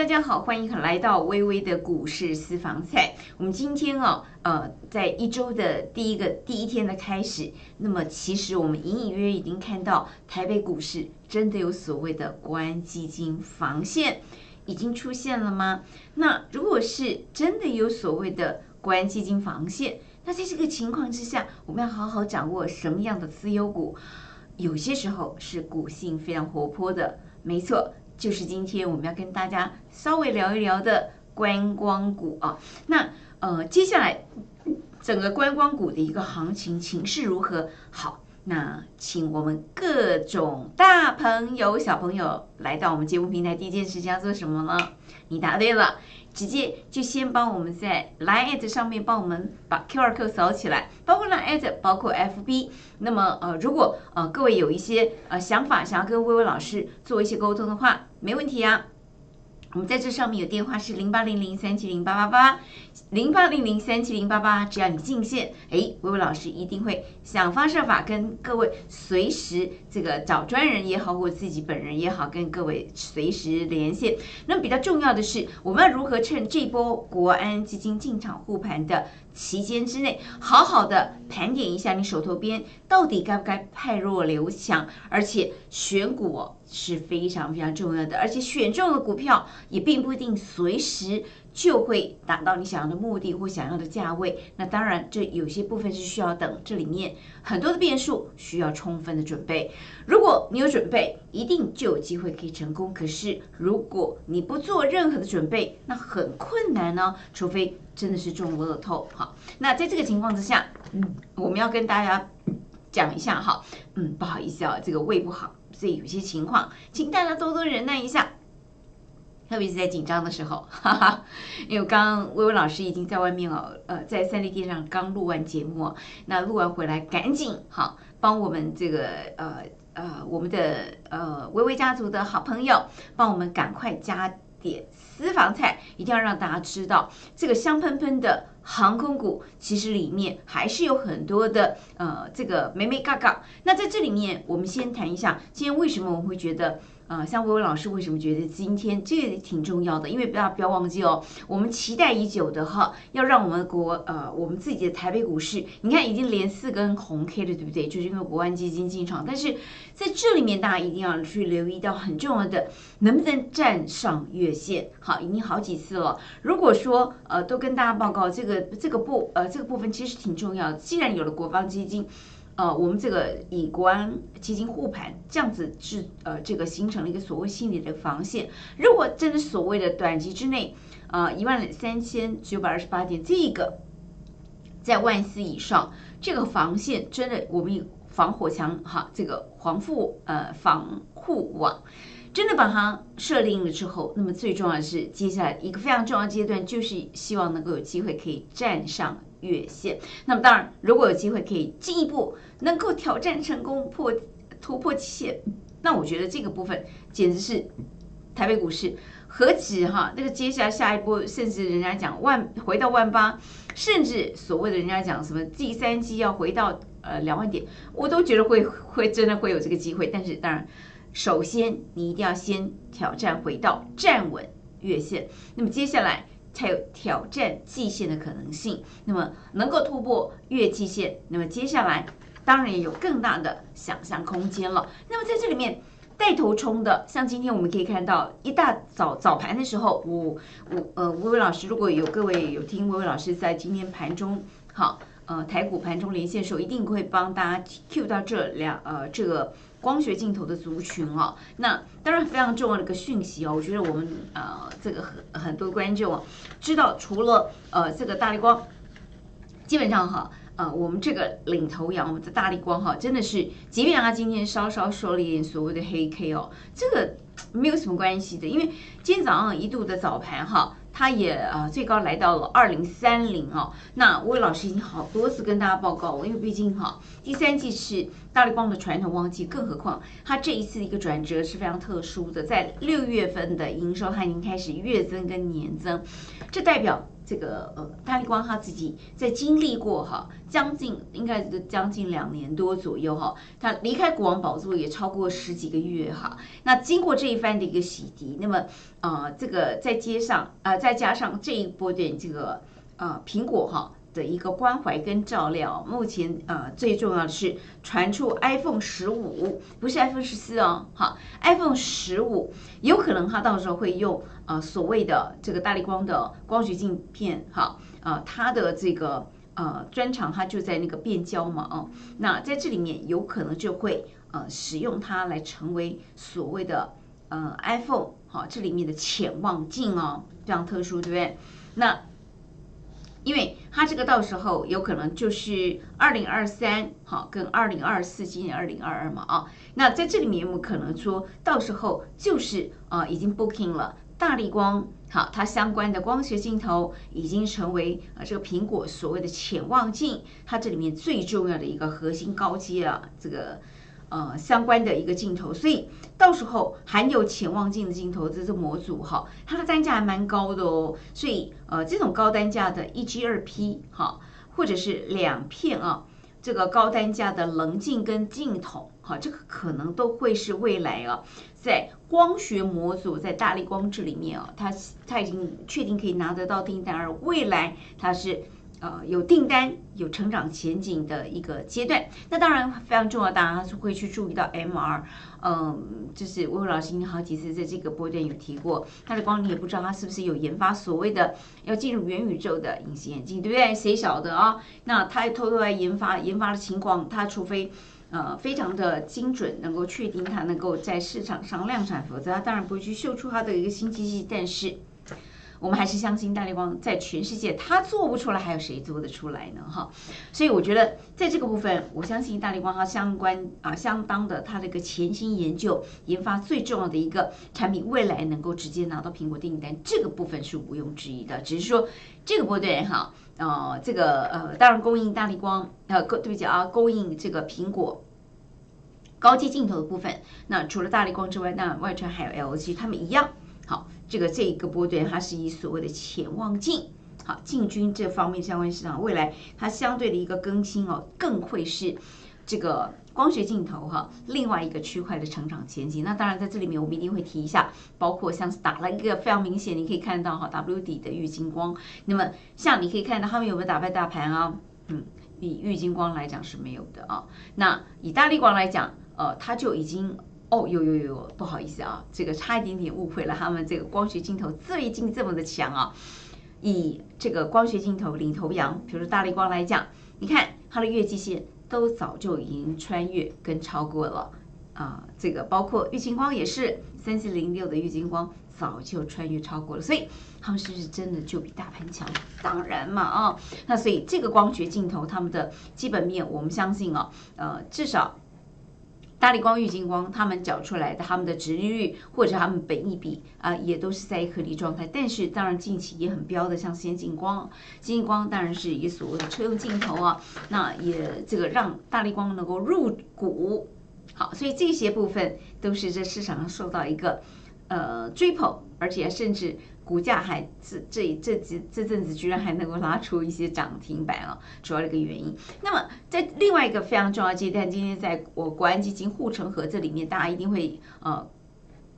大家好，欢迎来到微微的股市私房菜。我们今天哦，呃，在一周的第一个第一天的开始，那么其实我们隐隐约约已经看到台北股市真的有所谓的国安基金防线已经出现了吗？那如果是真的有所谓的国安基金防线，那在这个情况之下，我们要好好掌握什么样的资优股？有些时候是股性非常活泼的，没错。就是今天我们要跟大家稍微聊一聊的观光股啊，那呃接下来整个观光股的一个行情情势如何？好，那请我们各种大朋友小朋友来到我们节目平台，第一件事情要做什么呢？你答对了。直接就先帮我们在 Line at 上面帮我们把 QR code 扫起来，包括 Line，at，包括 FB。那么呃，如果呃各位有一些呃想法，想要跟薇薇老师做一些沟通的话，没问题呀。我们在这上面有电话是零八零零三七零八八八。零八零零三七零八八，只要你进线，哎，薇薇老师一定会想方设法跟各位随时这个找专人也好，或自己本人也好，跟各位随时连线。那么比较重要的是，我们要如何趁这波国安基金进场护盘的期间之内，好好的盘点一下你手头边到底该不该派弱留强，而且选股是非常非常重要的，而且选中的股票也并不一定随时。就会达到你想要的目的或想要的价位。那当然，这有些部分是需要等，这里面很多的变数需要充分的准备。如果你有准备，一定就有机会可以成功。可是如果你不做任何的准备，那很困难呢。除非真的是中了乐透。好，那在这个情况之下，嗯，我们要跟大家讲一下哈，嗯，不好意思啊，这个胃不好，所以有些情况，请大家多多忍耐一下。特别是在紧张的时候，哈哈，因为刚刚薇薇老师已经在外面哦，呃，在三立电视上刚录完节目，那录完回来赶紧好帮我们这个呃呃我们的呃薇薇家族的好朋友帮我们赶快加点私房菜，一定要让大家知道这个香喷喷的航空股，其实里面还是有很多的呃这个美美嘎嘎。那在这里面，我们先谈一下今天为什么我们会觉得。啊，像薇薇老师为什么觉得今天这个挺重要的？因为不要不要忘记哦，我们期待已久的哈，要让我们国呃我们自己的台北股市，你看已经连四根红 K 了，对不对？就是因为国安基金进场，但是在这里面大家一定要去留意到很重要的，能不能站上月线？好，已经好几次了。如果说呃都跟大家报告这个这个部呃这个部分其实挺重要的，既然有了国防基金。呃，我们这个以国安基金护盘这样子是呃，这个形成了一个所谓心理的防线。如果真的所谓的短期之内，呃，一万三千九百二十八点这个在万四以上，这个防线真的我们防火墙哈，这个防护呃防护网真的把它设定了之后，那么最重要的是接下来一个非常重要的阶段，就是希望能够有机会可以站上月线。那么当然，如果有机会可以进一步。能够挑战成功破突破极限，那我觉得这个部分简直是台北股市何止哈？那个接下来下一波，甚至人家讲万回到万八，甚至所谓的人家讲什么第三季要回到呃两万点，我都觉得会会真的会有这个机会。但是当然，首先你一定要先挑战回到站稳月线，那么接下来才有挑战季线的可能性。那么能够突破月季线，那么接下来。当然也有更大的想象空间了。那么在这里面带头冲的，像今天我们可以看到一大早早盘的时候，我我呃薇薇老师，如果有各位有听薇薇老师在今天盘中好呃台股盘中连线的时候，一定会帮大家 Q 到这两呃这个光学镜头的族群哦。那当然非常重要的一个讯息哦，我觉得我们呃这个很很多观众知道，除了呃这个大力光，基本上哈。呃，我们这个领头羊，我们的大力光哈，真的是，即便它今天稍稍说了一点所谓的黑 K 哦，这个没有什么关系的，因为今天早上一度的早盘哈，它也呃最高来到了二零三零哦。那魏老师已经好多次跟大家报告了，因为毕竟哈，第三季是大力光的传统旺季，更何况它这一次的一个转折是非常特殊的，在六月份的营收它已经开始月增跟年增，这代表。这个呃，大力光他自己在经历过哈，将近应该是将近两年多左右哈，他离开国王宝座也超过十几个月哈。那经过这一番的一个洗涤，那么呃，这个在街上啊，再加上这一波的这个呃苹果哈的一个关怀跟照料，目前呃最重要的是传出 iPhone 十五，不是 iPhone 十四哦，好，iPhone 十五有可能它到时候会用。呃，所谓的这个大力光的光学镜片，哈，呃，它的这个呃专长，它就在那个变焦嘛，哦，那在这里面有可能就会呃使用它来成为所谓的呃 iPhone，好，这里面的潜望镜哦，非常特殊，对不对？那因为它这个到时候有可能就是二零二三，好，跟二零二四，今年二零二二嘛，啊，那在这里面我们可能说到时候就是啊已经 booking 了？大力光，好，它相关的光学镜头已经成为啊这个苹果所谓的潜望镜，它这里面最重要的一个核心高阶啊，这个呃相关的一个镜头，所以到时候含有潜望镜的镜头这是模组哈，它的单价还蛮高的哦，所以呃这种高单价的一 G 二 P 哈，或者是两片啊。这个高单价的棱镜跟镜头，哈，这个可能都会是未来啊，在光学模组在大力光这里面啊，它它已经确定可以拿得到订单，而未来它是。呃，有订单、有成长前景的一个阶段，那当然非常重要，大家是会去注意到 MR，嗯，就是魏老师已经好几次在这个波段有提过，他的光你也不知道他是不是有研发所谓的要进入元宇宙的隐形眼镜，对不对？谁晓得啊？那他偷偷来研发，研发的情况，他除非呃非常的精准，能够确定他能够在市场上量产，否则他当然不会去秀出他的一个新机器，但是。我们还是相信大力光在全世界，它做不出来，还有谁做得出来呢？哈，所以我觉得在这个部分，我相信大力光它相关啊，相当的它的一个潜心研究研发最重要的一个产品，未来能够直接拿到苹果订单，这个部分是毋庸置疑的。只是说这个波段哈，呃，这个呃，当然供应大力光呃，对不起啊，供应这个苹果高阶镜头的部分，那除了大力光之外，那外传还有 LG，他们一样。这个这一个波段，它是以所谓的潜望镜，好进军这方面相关市场，未来它相对的一个更新哦，更会是这个光学镜头哈，另外一个区块的成长前景。那当然在这里面，我们一定会提一下，包括像是打了一个非常明显，你可以看到哈，W 底的玉金光。那么像你可以看到他们有没有打败大盘啊？嗯，以玉金光来讲是没有的啊。那以大力光来讲，呃，它就已经。哦，有有有，不好意思啊，这个差一点点误会了。他们这个光学镜头最近这么的强啊，以这个光学镜头领头羊，比如说大力光来讲，你看它的月季线都早就已经穿越跟超过了啊，这个包括玉金光也是三四零六的玉金光早就穿越超过了，所以他们是不是真的就比大盘强？当然嘛啊，那所以这个光学镜头他们的基本面，我们相信啊，呃，至少。大力光、玉金光，他们缴出来的他们的值利率或者他们本益比啊，也都是在一合理状态。但是当然近期也很标的，像先进光、先进光当然是以所谓的车用镜头啊，那也这个让大力光能够入股。好，所以这些部分都是在市场上受到一个呃追捧，而且甚至。股价还这这这几这阵子居然还能够拉出一些涨停板啊，主要的一个原因。那么在另外一个非常重要阶段，今天在我国安基金护城河这里面，大家一定会呃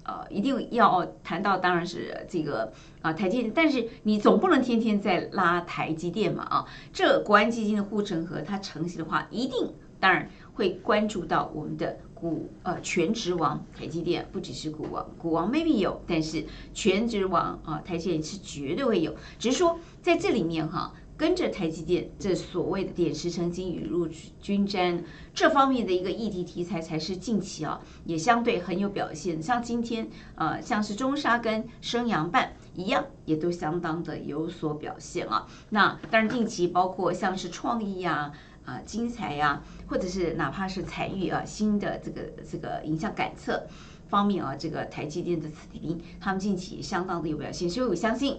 呃一定要谈到，当然是这个啊台积电。但是你总不能天天在拉台积电嘛啊？这国安基金的护城河它成型的话，一定当然会关注到我们的。股呃全职王台积电不只是股王，股王 maybe 有，但是全职王啊台积电是绝对会有。只是说在这里面哈，跟着台积电这所谓的点石成金、雨露均沾这方面的一个议题题材，才是近期啊也相对很有表现。像今天呃像是中沙跟升阳半一样，也都相当的有所表现啊。那当然近期包括像是创意呀。啊，精彩呀，或者是哪怕是彩玉啊，新的这个这个影像感测方面啊，这个台积电的子弟兵，他们近期相当的有表现，所以我相信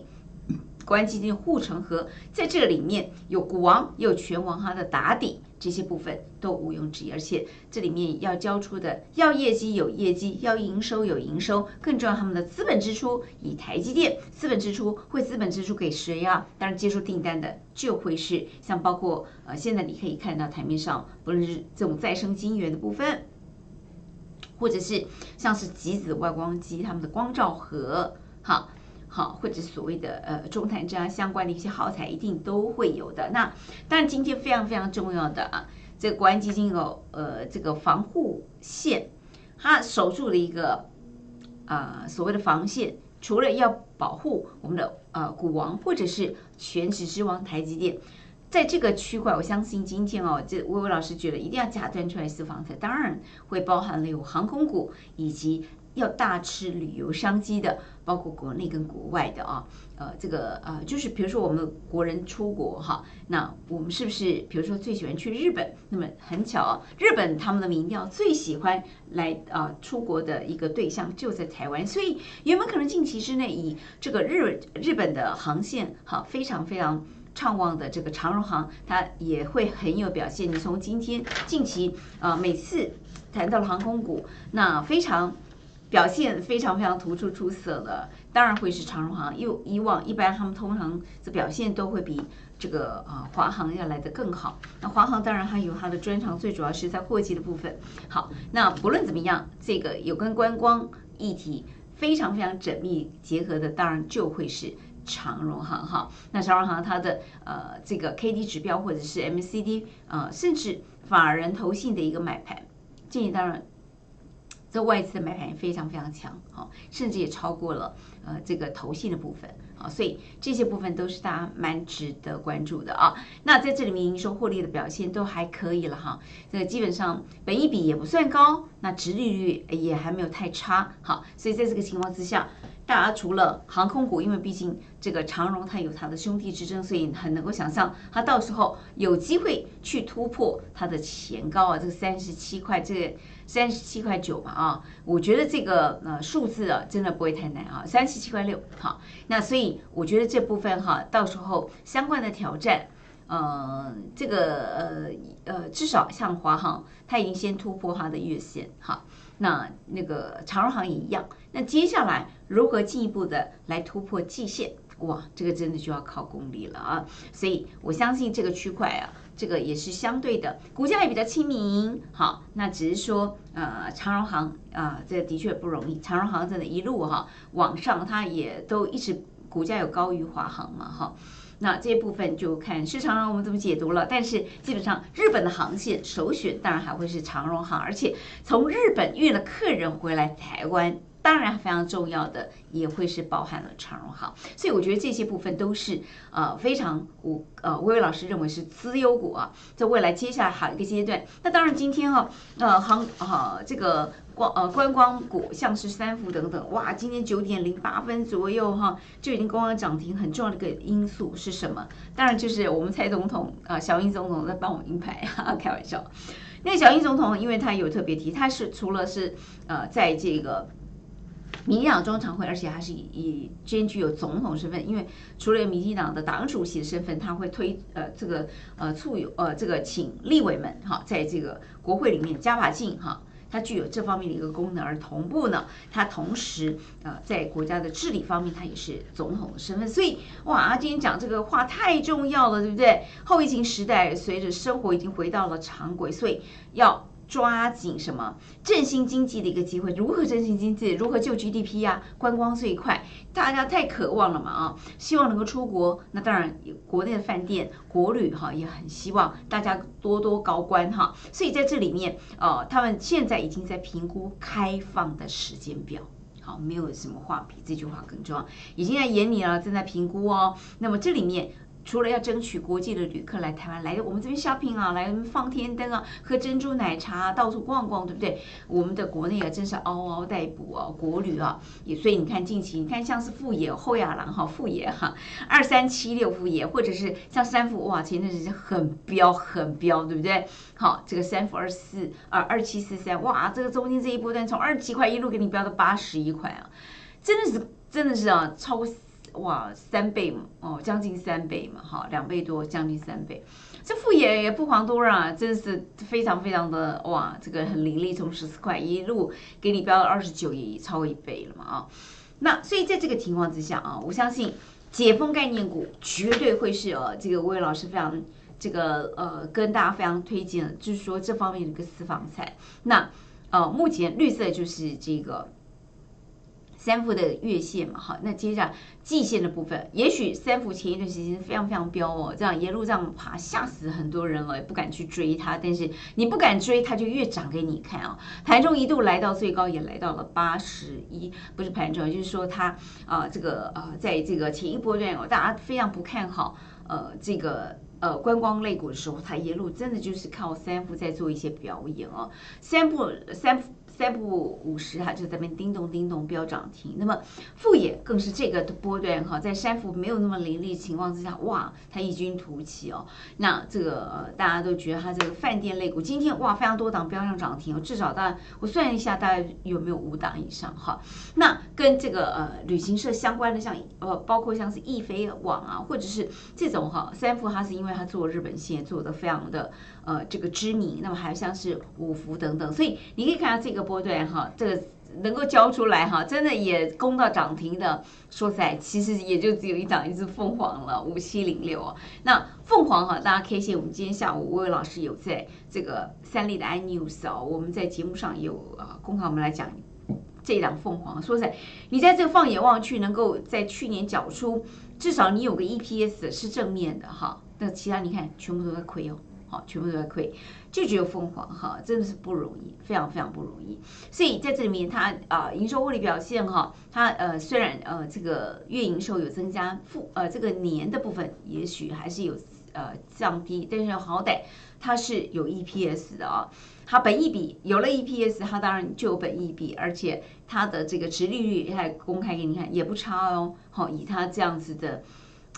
国安基金护城河，在这里面有股王，也有拳王，它的打底这些部分都毋庸置疑。而且这里面要交出的，要业绩有业绩，要营收有营收，更重要他们的资本支出，以台积电资本支出会资本支出给谁啊？当然接受订单的就会是像包括呃，现在你可以看到台面上，不论是这种再生晶圆的部分，或者是像是极紫外光机他们的光照盒，好。好，或者所谓的呃中台这样相关的一些耗材，一定都会有的。那当然，今天非常非常重要的啊，这个国安基金有呃这个防护线，它守住了一个啊所谓的防线，除了要保护我们的呃股王或者是全职之王台积电，在这个区块，我相信今天哦，这薇薇老师觉得一定要假断出来私房菜，当然会包含了有航空股以及。要大吃旅游商机的，包括国内跟国外的啊，呃，这个呃，就是比如说我们国人出国哈，那我们是不是比如说最喜欢去日本？那么很巧啊，日本他们的民调最喜欢来啊出国的一个对象就在台湾，所以原本可能近期之内以这个日日本的航线哈非常非常畅旺的这个长荣航，它也会很有表现。你从今天近期啊每次谈到了航空股，那非常。表现非常非常突出出色的，当然会是长荣航。因为以往一般他们通常的表现都会比这个啊华航要来的更好。那华航当然还有它的专长，最主要是在货机的部分。好，那不论怎么样，这个有跟观光议题非常非常缜密结合的，当然就会是长荣航哈。那长荣航它的呃这个 K D 指标或者是 M C D 啊，甚至法人投信的一个买盘，建议当然。这外资的买盘也非常非常强，好，甚至也超过了呃这个投信的部分，好，所以这些部分都是大家蛮值得关注的啊。那在这里面营收获利的表现都还可以了哈，这个基本上本益比也不算高，那殖利率也还没有太差，好，所以在这个情况之下。大家除了航空股，因为毕竟这个长荣它有它的兄弟之争，所以很能够想象它到时候有机会去突破它的前高啊，这个三十七块，这个三十七块九嘛啊，我觉得这个呃数字啊真的不会太难啊，三十七块六好，那所以我觉得这部分哈，到时候相关的挑战，呃，这个呃呃至少像华航，它已经先突破它的月线哈。那那个长荣航也一样，那接下来如何进一步的来突破季线？哇，这个真的就要靠功力了啊！所以我相信这个区块啊，这个也是相对的，股价也比较亲民。好，那只是说呃，长荣行啊，这的确不容易。长荣行真的一路哈往上，它也都一直股价有高于华航嘛哈。那这部分就看市场上我们怎么解读了，但是基本上日本的航线首选当然还会是长荣航，而且从日本运了客人回来台湾。当然非常重要的也会是包含了长荣航，所以我觉得这些部分都是呃非常我呃薇薇老师认为是资优股啊，在未来接下来好一个阶段。那当然今天哈呃航啊这个光呃观光股像是三福等等，哇，今天九点零八分左右哈就已经公了涨停，很重要的一个因素是什么？当然就是我们蔡总统啊小英总统在帮我赢牌哈，开玩笑。那个小英总统因为他有特别提，他是除了是呃在这个。民进党中常会，而且还是以以兼具有总统身份，因为除了民进党的党主席的身份，他会推呃这个呃促有呃这个请立委们哈，在这个国会里面加把劲哈，它具有这方面的一个功能，而同步呢，它同时呃在国家的治理方面，它也是总统的身份，所以哇，今天讲这个话太重要了，对不对？后疫情时代，随着生活已经回到了常轨，所以要。抓紧什么振兴经济的一个机会？如何振兴经济？如何救 GDP 呀？观光这一块，大家太渴望了嘛啊！希望能够出国，那当然国内的饭店、国旅哈也很希望大家多多高官哈。所以在这里面，呃，他们现在已经在评估开放的时间表。好，没有什么话比这句话更重要，已经在眼里了，正在评估哦。那么这里面。除了要争取国际的旅客来台湾，来我们这边 shopping 啊，来放天灯啊，喝珍珠奶茶，到处逛逛，对不对？我们的国内啊，真是嗷嗷待哺啊，国旅啊，也所以你看近期，你看像是富野、后亚郎哈，富野哈，二三七六富野，或者是像三福哇，前阵子很飙很飙，对不对？好，这个三福二四二二七四三，哇，这个中间这一波段从二十七块一路给你飙到八十一块啊，真的是真的是啊，超过。哇三倍嘛，哦将近三倍嘛，哈两倍多将近三倍，这富野也不遑多让啊，真是非常非常的哇，这个很凌厉，从十四块一路给你标到二十九，也超过一倍了嘛啊，那所以在这个情况之下啊，我相信解封概念股绝对会是呃这个魏老师非常这个呃跟大家非常推荐，就是说这方面的一个私房菜，那。呃，目前绿色就是这个三幅的月线嘛，好，那接着季线的部分，也许三幅前一段时间非常非常飙哦，这样沿路这样爬，吓死很多人了，也不敢去追它。但是你不敢追，它就越涨给你看啊。盘中一度来到最高，也来到了八十一，不是盘中，就是说它啊，这个呃，在这个前一波段哦，大家非常不看好呃这个。呃，观光类股的时候，它一路真的就是靠三副在做一些表演哦，三副三副。三步五十哈，就在那边叮咚叮咚飙涨停。那么副业更是这个波段哈，在山幅没有那么凌厉情况之下，哇，它异军突起哦。那这个大家都觉得它这个饭店类股今天哇非常多档飙上涨停哦，至少大我算一下，大概有没有五档以上哈。那跟这个呃旅行社相关的，像呃包括像是易飞网啊，或者是这种哈三富，它是因为它做日本线做的非常的。呃，这个知名，那么还有像是五福等等，所以你可以看到这个波段哈，这个能够交出来哈，真的也攻到涨停的。说实在，其实也就只有一档，一只凤凰了，五七零六。那凤凰哈，大家 K 线，我们今天下午魏老师有在这个三立的 iNews 哦，我们在节目上有啊公开我们来讲这一档凤凰。说实在，你在这放眼望去，能够在去年缴出至少你有个 EPS 是正面的哈，那其他你看全部都在亏哦。全部都在亏，就只有凤凰哈，真的是不容易，非常非常不容易。所以在这里面，它啊营收获利表现哈，它呃虽然呃这个月营收有增加，负呃这个年的部分也许还是有呃降低，但是好歹它是有 EPS 的啊，它本益比有了 EPS，它当然就有本益比，而且它的这个值利率还公开给你看也不差哦，好以它这样子的。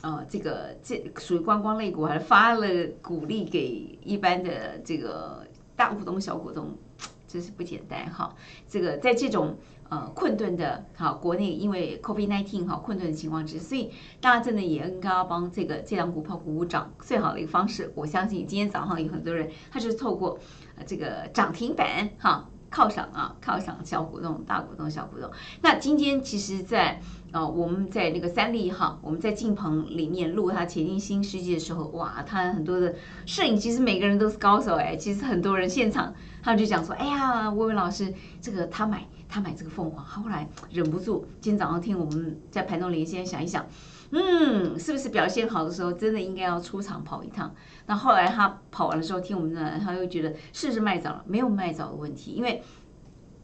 呃，这个这属于观光类股，还发了股利给一般的这个大股东、小股东，真是不简单哈。这个在这种呃困顿的哈国内，因为 COVID-19 哈困顿的情况之下，所以大家真的也应该要帮这个这两股票股涨。最好的一个方式，我相信今天早上有很多人，他是透过呃这个涨停板哈犒赏啊，犒赏小股东、大股东、小股东。那今天其实，在啊，我们在那个三立哈，我们在镜棚里面录他前进新世界的时候，哇，他很多的摄影，其实每个人都是高手哎。其实很多人现场，他们就讲说，哎呀，薇薇老师，这个他买他买这个凤凰，后来忍不住，今天早上听我们在盘中连线，想一想，嗯，是不是表现好的时候，真的应该要出场跑一趟？那后来他跑完的时候，听我们的，他又觉得是不是卖早了？没有卖早的问题，因为。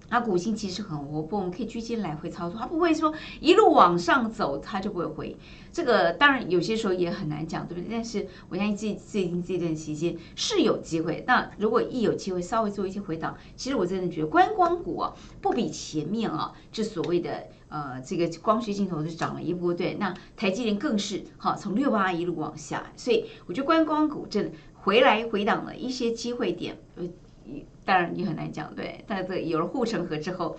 他股性其实很活泼，我们可以居间来回操作，他不会说一路往上走，他就不会回。这个当然有些时候也很难讲，对不对？但是我相信最最近这段期间是有机会。那如果一有机会稍微做一些回档，其实我真的觉得观光股啊，不比前面啊，这所谓的呃这个光学镜头就涨了一波，对。那台积电更是好从六八一路往下，所以我觉得观光股真的回来回档了一些机会点。呃当然你很难讲，对，但是有了护城河之后，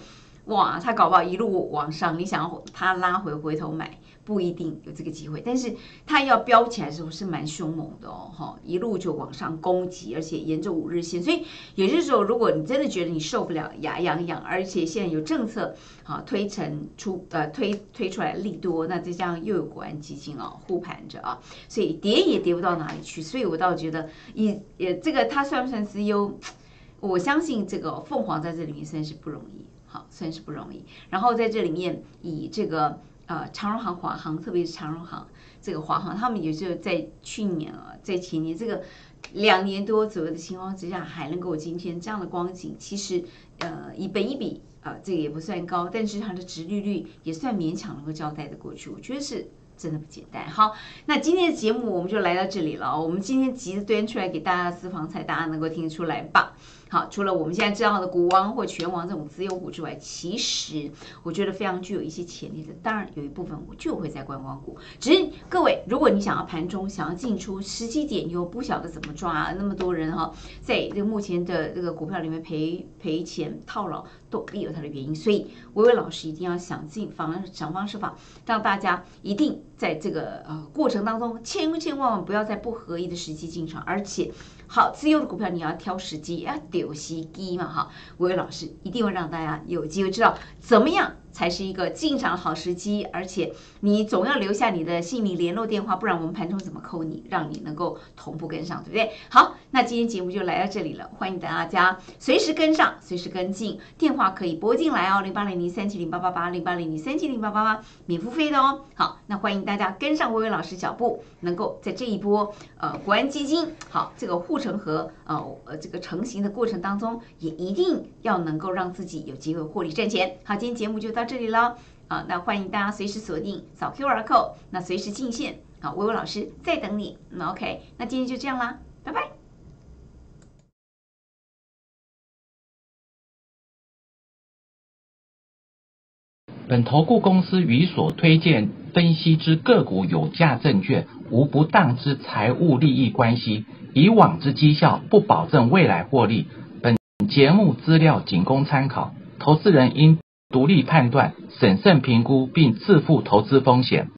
哇，它搞不好一路往上，你想要它拉回回头买，不一定有这个机会。但是它要飙起来的时候是蛮凶猛的哦，哈，一路就往上攻击，而且沿着五日线。所以有些时候，如果你真的觉得你受不了，牙痒痒，而且现在有政策啊推陈出呃推推出来利多，那再加上又有国安基金啊护盘着啊，所以跌也跌不到哪里去。所以我倒觉得，以也这个它算不算资优？我相信这个凤凰在这里面算是不容易，好，算是不容易。然后在这里面以这个呃长荣航、华航，特别是长荣航这个华航，他们也就在去年啊，在前年这个两年多左右的情况之下，还能够今天这样的光景，其实呃以本一比啊，这个也不算高，但是它的值利率也算勉强能够交代的过去。我觉得是。真的不简单。好，那今天的节目我们就来到这里了。我们今天急着端出来给大家私房菜，大家能够听得出来吧？好，除了我们现在知道的股王或全王这种自由股之外，其实我觉得非常具有一些潜力的。当然，有一部分我就会在观光股。只是各位，如果你想要盘中想要进出时机点又不晓得怎么抓，那么多人哈，在这个目前的这个股票里面赔赔钱套牢，都必有它的原因。所以，维维老师一定要想尽方想方设法，让大家一定在这个呃过程当中，千千万万不要在不合意的时机进场，而且。好，自由的股票你要挑时机，要丢时机嘛哈。维维老师一定会让大家有机会知道怎么样。才是一个进场的好时机，而且你总要留下你的姓名、联络电话，不然我们盘中怎么扣你，让你能够同步跟上，对不对？好，那今天节目就来到这里了，欢迎大家随时跟上，随时跟进，电话可以拨进来哦，零八零零三七零八八八，零八零零三七零八八八，免付费的哦。好，那欢迎大家跟上薇薇老师脚步，能够在这一波呃国安基金好这个护城河呃呃这个成型的过程当中，也一定要能够让自己有机会获利赚钱。好，今天节目就到。到这里了啊，那欢迎大家随时锁定扫 Q R code，那随时进线啊，微微老师在等你。那 OK，那今天就这样啦，拜拜。本投顾公司与所推荐分析之个股有价证券无不当之财务利益关系，以往之绩效不保证未来获利。本节目资料仅供参考，投资人应。独立判断、审慎评估并自负投资风险。